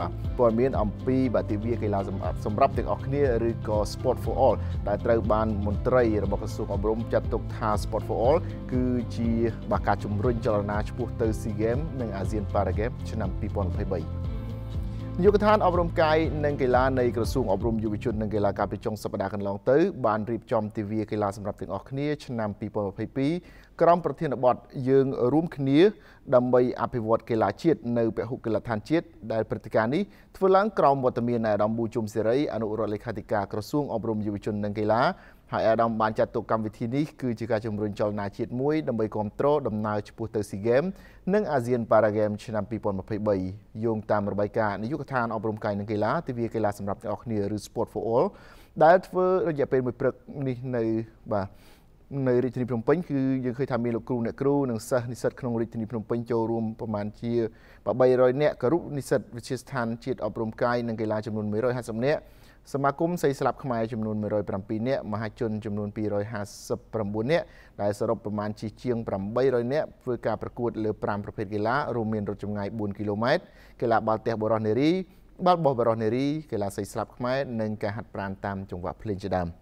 បាទព័ត៌មានអំពីបាទទិវាកីឡាសម្រាប់ទាំងអស់គ្នាឬក៏ Sport for All ដែលត្រូវបានមន្ត្រីរបស់ក្រសួងអប់រំចាត់ទុកថា Sport for All គឺជាបាទការជំរុញចលនាឆ្ពោះទៅ SEA Games និង ASEAN Para Games ឆ្នាំ2023នាយកដ្ឋានអប់រំកាយនិងកីឡានៃក្រសួងអប់រំយុវជននិងកីឡាកាលពីចុងសប្តាហ៍កន្លងទៅបានរៀបចំទិវាកីឡាសម្រាប់ទាំងអស់គ្នាឆ្នាំ2022ក្រុមប្រធានបទយើងរួមគ្នាដើម្បីអភិវឌ្ឍកីឡាជាតិនៅពហុកីឡដ្ឋានជាតិដែលព្រឹត្តិការណ៍នេះធ្វើឡើងក្រោមវត្តមានអាដាមប៊ូជុំសេរីអនុរដ្ឋលេខាធិការក្រសួងអប់រំយុវជននិងកីឡាហើយអាដាមបានចាត់ទុកកម្មវិធីនេះគឺជាការជំរុញចលនាជាតិមួយដើម្បីគ្រប់គ្រងដំណើរឆ្ពោះទៅស៊ីហ្គេមនិងអាស៊ានប៉ារ៉ាហ្គេមឆ្នាំ2023យោងតាមរបាយការណ៍នាយកដ្ឋានអប់រំកាយនិងកីឡាទិវាកីឡាសម្រាប់អ្នកគ្នាឬ Sport for All ដែលធ្វើរយៈពេលមួយព្រឹកនេះនៅបាទ នៅរាជធានីភ្នំពេញគឺយើងឃើញថាមានលោកគ្រូអ្នកគ្រូនិងសិស្សនិស្សិតក្នុងរាជធានីភ្នំពេញចូលរួមប្រមាណជា300នាក់គរុនិស្សិតវិទ្យាស្ថានជាតិអប់រំកាយនិងកីឡាចំនួន150នាក់សមាគមសីស្លាប់ខ្មែរចំនួន107នាក់មហាជនចំនួន259នាក់ដែលសរុបប្រមាណជាជាង800នាក់ធ្វើការប្រកួតលើ5ប្រភេទកីឡារួមមានរត់ចម្ងាយ4គីឡូម៉ែត្រកីឡាបាល់ទះបុរសនារីបាល់បោះបុរសនារីកីឡាសីស្លាប់ខ្មែរនិងការហាត់ប្រាណតាមចង្វាក់ភ្លេងជាដើម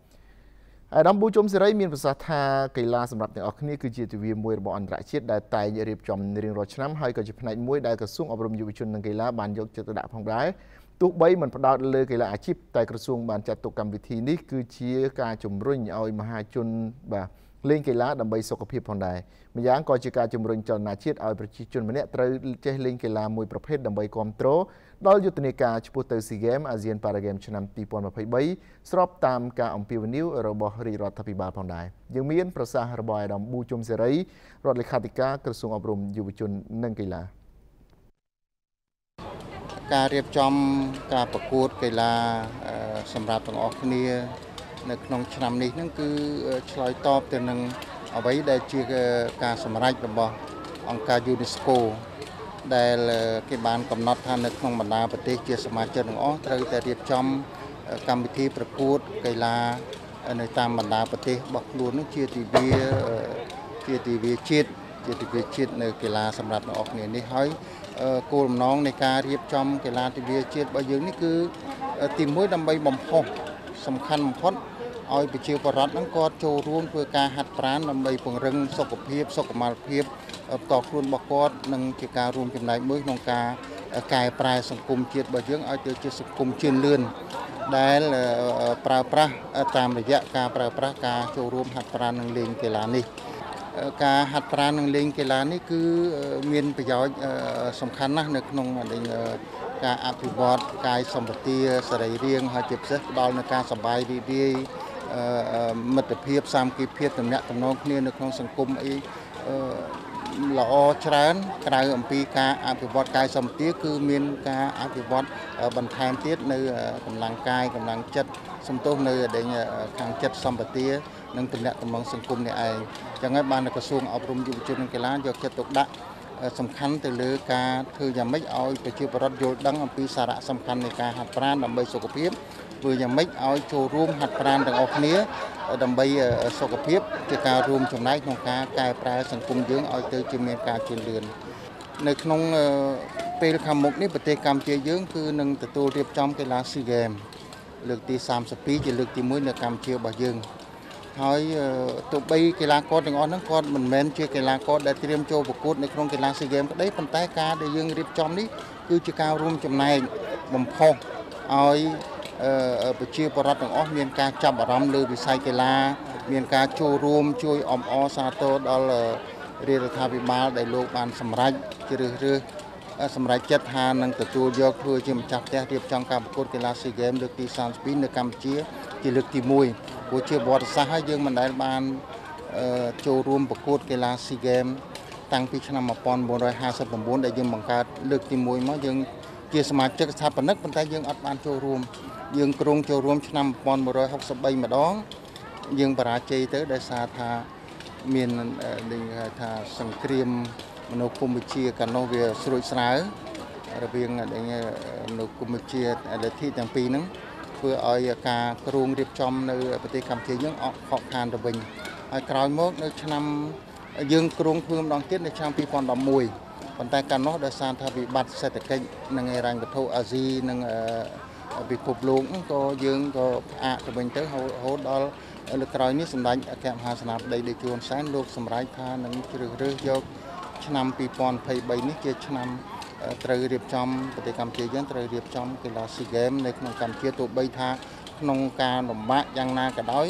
អាដាមប៊ូជុំសេរីមានប្រសាសន៍ថាកីឡាសម្រាប់អ្នកនរគ្នាគឺជាទិវាមួយរបស់អន្តរជាតិដែលតែងរៀបចំរៀងរាល់ឆ្នាំហើយក៏ជាផ្នែកមួយដែលក្រសួងអប់រំយុវជននិងកីឡាបានយកចិត្តទុកដាក់ផងដែរទោះបីមិនផ្ដោតលើកីឡាអាជីពតែក្រសួងបានចាត់ទុកកម្មវិធីនេះគឺជាការជំរុញឲ្យមហាជនបាទ លេងកីឡាដើម្បីសុខភាពផងដែរម្យ៉ាងក៏ជាការជំរុញចលនាជាតិឲ្យប្រជាជនម្នាក់ត្រូវចេះលេងកីឡាមួយប្រភេទដើម្បីគ្រប់គ្រងដល់យុទ្ធនាការឆ្ពោះទៅ SEA Games ASEAN Para Games ឆ្នាំ2023ស្របតាមការអំពាវនាវរបស់រាជរដ្ឋាភិបាលផងដែរយើងមានប្រសាសន៍របស់អាដាមប៊ូជុំសេរីរដ្ឋលេខាធិការក្រសួងអប់រំយុវជននិងកីឡាការរៀបចំការប្រកួតកីឡាសម្រាប់ទាំងអស់គ្នា នៅក្នុងឆ្នាំនេះហ្នឹងគឺឆ្លើយតបទៅនឹងអ្វីដែលជាការសម្រេចរបស់អង្គការ UNESCO ដែលគេបានកំណត់ថានៅក្នុងបណ្ដាប្រទេសជាសមាជិកទាំងអស់ត្រូវតែរៀបចំកម្មវិធីប្រកួតកីឡានៅតាមបណ្ដាប្រទេសរបស់ខ្លួននោះជាទិវាជាទិវាជាតិជាទិវាជាតិនៅកីឡាសម្រាប់អ្នកនរគ្នានេះហើយគោលបំណងនៃការរៀបចំកីឡាទិវាជាតិរបស់យើងនេះគឺទីមួយដើម្បីបំផុស សំខាន់បំផុតឲ្យប្រជាពលរដ្ឋហ្នឹងគាត់ចូលរួមធ្វើការហាត់ប្រាណដើម្បីពង្រឹងសុខភាពសុខុមាលភាពផ្ទាល់ខ្លួនរបស់គាត់និងជាការរួមចំណែកមួយក្នុងការកែប្រែសង្គមជាតិរបស់យើងឲ្យទៅជាសង្គមជឿនលឿនដែលប្រើប្រាស់តាមរយៈការប្រើប្រាស់ការចូលរួមហាត់ប្រាណនិងលេងកីឡានេះការហាត់ប្រាណនិងលេងកីឡានេះគឺមានប្រយោជន៍សំខាន់ណាស់នៅក្នុង ការអភិវឌ្ឍកាយសម្បទាសរីរាង្គហើយជាពិសេសផ្ដល់នូវការសប្បាយរីករាយមិត្តភាពសាមគ្គីភាពទំនាក់ទំនងគ្នានៅក្នុងសង្គមអីល្អច្រើនក្រៅអំពីការអភិវឌ្ឍកាយសម្បទាគឺមានការអភិវឌ្ឍបន្ថែមទៀតនៅកម្លាំងកាយកម្លាំងចិត្តសំទោសនៅខាងចិត្តសម្បទានិងទំនាក់ទំនងសង្គមនេះឯងចឹងហើយបានក្រសួងអប់រំយុវជននិងកីឡាយកចិត្តទុកដាក់ សំខាន់ទៅលើការធ្វើយ៉ាងម៉េចឲ្យប្រជាពលរដ្ឋយល់ដឹងអំពីសារៈសំខាន់នៃការហាត់ប្រាណដើម្បីសុខភាពធ្វើយ៉ាងម៉េចឲ្យចូលរួមហាត់ប្រាណទាំងអស់គ្នាដើម្បីសុខភាពជាការរួមចំណែកក្នុងការកែប្រែសង្គមយើងឲ្យទៅជាមានការជឿនលឿននៅក្នុងពេលខាងមុខនេះប្រទេសកម្ពុជាយើងគឺនឹងទទួលរៀបចំកីឡាស៊ីហ្គេមលើកទី32ជាលើកទី1នៅកម្ពុជារបស់យើង ហើយទោះបីកីឡាករទាំងអស់ហ្នឹងគាត់មិនមែនជាកីឡាករដែលត្រៀមចូលប្រកួតនៅក្នុងកីឡាស៊ីហ្គេមក្តីប៉ុន្តែការដែលយើងរៀបចំនេះគឺជាការរួមចំណែកបំផុសឲ្យប្រជាពលរដ្ឋទាំងអស់មានការចាប់អារម្មណ៍លើវិស័យកីឡា មានការចូលរួមជួយអមអសាទរដល់រាជរដ្ឋាភិបាលដែលលោកបានសម្រេចជ្រើសរើសសម្រាប់ចិត្តថានឹងទទួលយកធ្វើជាម្ចាស់ផ្ទះរៀបចំការប្រកួតកីឡាស៊ីហ្គេមលើកទី32នៅកម្ពុជា ជាលើកទី1ព្រោះជាប្រវត្តិសាស្ត្រហើយយើងមិនដែលបានចូលរួមប្រកួតកីឡាស៊ីហ្គេមតាំងពីឆ្នាំ1959ដែលយើងបង្កើតលើកទី1មកយើងជាសមាជិកស្ថាបនិកប៉ុន្តែយើងអត់បានចូលរួម យើងក្រុងចូលរួមឆ្នាំ1963ម្ដង យើងបរាជ័យទៅដោយសារថាមានដូចថាសង្គ្រាមមនុស្សគុំវិជាកាលនោះវាស្រួចស្រាវរវាងមនុស្សគុំវិជាលទ្ធិទាំងពីរហ្នឹង ធ្វើឲ្យការគ្រោងរៀបចំនៅប្រទេសកម្ពុជាយើងអកខកខានទៅវិញហើយក្រោយមកនៅឆ្នាំយើងគ្រោងធ្វើម្ដងទៀតនៅឆ្នាំ2011ប៉ុន្តែកាលនោះដោយសារថាវិបត្តិសេដ្ឋកិច្ចនិងហិរញ្ញវត្ថុអាស៊ីនិងពិភពលោកក៏យើងក៏ផ្អាកទៅវិញទៅរហូតដល់លើកក្រោយនេះសម្ដេចអគ្គមហាសេនាបតីតេជោហ៊ុនសែនលោកសម្រេចថានឹងជ្រើសរើសយកឆ្នាំ2023នេះជាឆ្នាំ ត្រូវរៀបចំប្រទេសកម្ពុជាយើងត្រូវរៀបចំកីឡាស៊ីហ្គេមនៅក្នុងកម្ពុជាទោះបីថាក្នុងការលំបាកយ៉ាងណាក៏ដោយ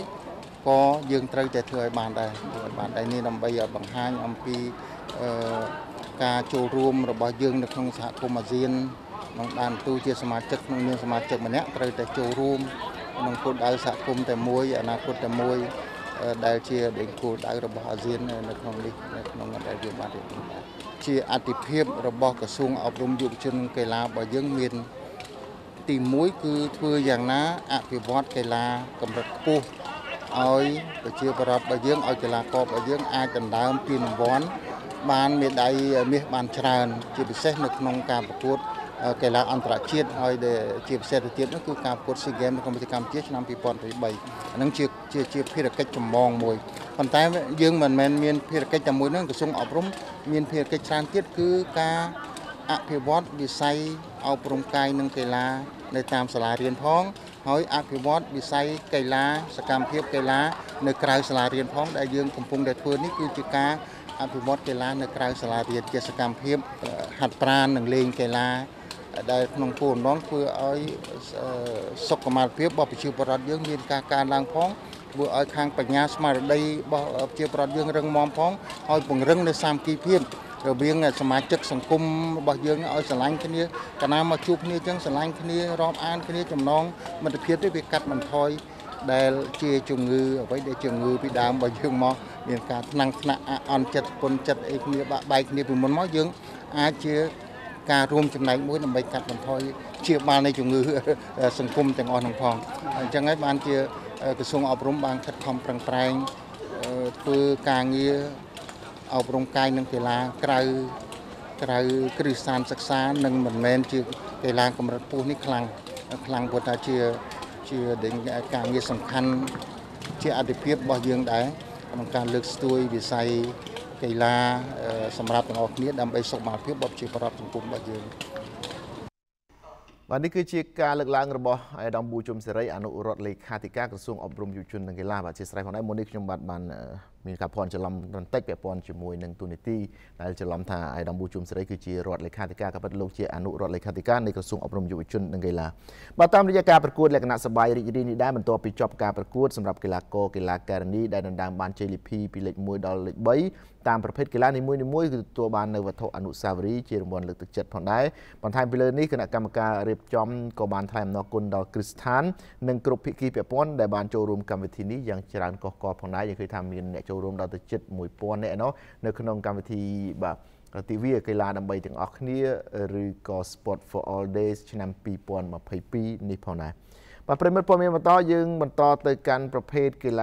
ក៏យើងត្រូវតែធ្វើឲ្យបានដែរធ្វើឲ្យបានដែរនេះដើម្បីឲ្យបង្ហាញអំពីការចូលរួមរបស់យើងនៅក្នុងសហគមន៍អាស៊ានក្នុងដែនទូជាសមាជិកក្នុងនាមសមាជិកម្នាក់ត្រូវតែចូលរួមក្នុងគោលដៅសហគមន៍តែមួយអនាគតតែមួយ ដែលជាដេញគោលដៅរបស់អាស៊ាននៅក្នុងនេះនៅក្នុងដែលយើងបានរៀបចំជាអតិភិបរបស់ក្រសួងអប់រំយុវជនកីឡារបស់យើងមាន ទី1គឺធ្វើយ៉ាងណាអភិវឌ្ឍកីឡាកម្រិតខ្ពស់ឲ្យប្រជាពលរដ្ឋរបស់យើងឲ្យកីឡាកររបស់យើងអាចដណ្ដើមពានរង្វាន់បានមេដាយមាសបានច្រើន ជាពិសេសនៅក្នុងការប្រកួត កីឡាអន្តរជាតិហើយដែលជាពិសេសទៅទៀតនោះគឺការប្រកួត SEA Games នៅក្នុងប្រទេសកម្ពុជាឆ្នាំ2023អានឹងជាជាជាភារកិច្ចចម្បងមួយប៉ុន្តែយើងមិនមែនមានភារកិច្ចតែមួយហ្នឹងក្រសួងអប់រំមានភារកិច្ចច្រើនទៀតគឺការអភិវឌ្ឍវិស័យអប់រំកាយនិងកីឡានៅតាមសាលារៀនផងហើយអភិវឌ្ឍវិស័យកីឡាសកម្មភាពកីឡានៅក្រៅសាលារៀនផងដែលយើងកំពុងតែធ្វើនេះគឺជាការអភិវឌ្ឍកីឡានៅក្រៅសាលារៀនជាសកម្មភាពហាត់ប្រាណនិងលេងកីឡា ដែលក្នុងគោលបំណងធ្វើឲ្យសុខុមាលភាពរបស់ប្រជាពលរដ្ឋយើងមានការកើនឡើងផងធ្វើឲ្យខាងបញ្ញាស្មារតីរបស់ប្រជាពលរដ្ឋយើងរឹងមាំផងឲ្យពង្រឹងនៅសាមគ្គីភាពរវាងសមាជិកសង្គមរបស់យើងឲ្យស្រឡាញ់គ្នាកាលណាមកជួបគ្នាចឹងស្រឡាញ់គ្នារាប់អានគ្នាចំណងមិត្តភាពនេះវាកាត់បន្ថយដែលជាជំងឺអ្វីដែលជំងឺពីដើមរបស់យើងមកមានការថ្នាំងថ្នាក់អន់ចិត្តពុនចិត្តអីគ្នាបាក់បែកគ្នាពីមុនមកយើងអាចជា ការរួមចំណែកមួយដើម្បីកាត់បន្ថយជាបាលនៃជំងឺសង្គមទាំងអស់ហ្នឹងផងអញ្ចឹងហើយបានជាក្រសួងអប់រំបានខិតខំប្រឹងប្រែងធ្វើការងារអប់រំកាយនិងកីឡាក្រៅក្រៅគ្រឹះស្ថានសិក្សានិងមិនមែនជាកីឡាកម្រិតខ្ពស់នេះខ្លាំងខ្លាំងព្រោះថាជាជាការងារសំខាន់ជាអធិភាពរបស់យើងដែរក្នុងការលើកស្ទួយវិស័យ កីឡាសម្រាប់ទាំងអស់គ្នាដើម្បីសុខភាពរបស់ប្រជាពលរដ្ឋសង្គមរបស់យើងបាទនេះគឺជាការលើកឡើងរបស់អាដាមប៊ូជុំសេរីអនុរដ្ឋលេខាធិការក្រសួងអប់រំយុវជននិងកីឡាបាទជាស្រ័យផងដែរមុននេះខ្ញុំបាទបានមានការភ័ន្តច្រឡំបន្តិចពាក់ព័ន្ធជាមួយនឹងទូនីតិដែលច្រឡំថាអាយដាមប៊ូជុំសេរីគឺជារដ្ឋលេខាធិការក៏ប៉ុន្តែលោកជាអនុរដ្ឋលេខាធិការនៃក្រសួងអប់រំយុវជននិងកីឡាបាទតាមរយៈការប្រកួតលក្ខណៈសប្បាយរីករាយនេះដែរបន្ទាប់ពីចប់ការប្រកួតសម្រាប់កីឡាករកីឡាការិនីដែលដណ្ដើមបានជ័យលាភីពីលេខ1ដល់លេខ3តាមប្រភេទកីឡានីមួយៗគឺទទួលបាននៅវត្ថុអនុស្សាវរីយ៍ជារង្វាន់លើកទឹកចិត្តផងដែរបន្ថែមពីលើនេះគណៈកម្មការរៀបចំក៏បានថ្លែងអំណរគុណដល់គ្រឹះស្ថាននិងគ្រប់ភាគីពាក់ព័ន្ធដែលបានចូលរួមកម្មវិធីនេះយ៉ាងច្រើនកុះករផងដែរយើងឃើញថាមានអ្នកចូលរួមដល់ទៅជិត1000នាក់នោះនៅក្នុងកម្មវិធីបាទទិវាកីឡាដើម្បីទាំងអស់គ្នាឬក៏ Sport for All Days ឆ្នាំ2022នេះផងដែរបាទប្រិមិត្តព័ត៌មានបន្តយើងបន្តទៅកាន់ប្រភេទកីឡា